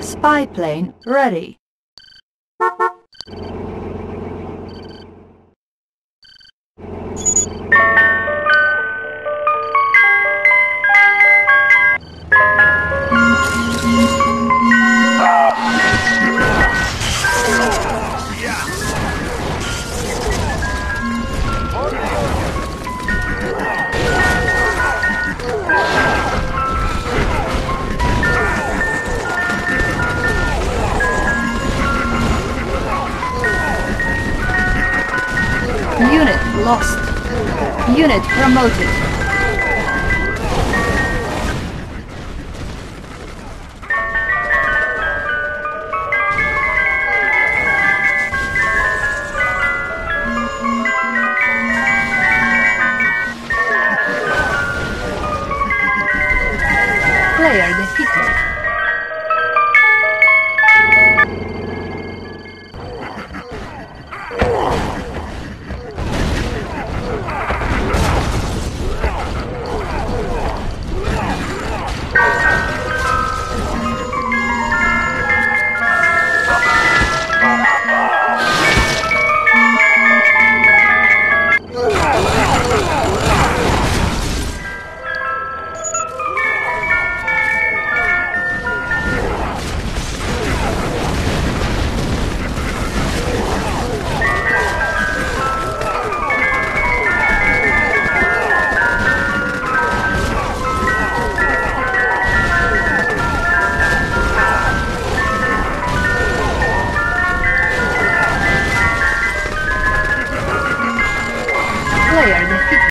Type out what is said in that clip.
Spy plane ready. Unit lost. Unit promoted. Player defeated.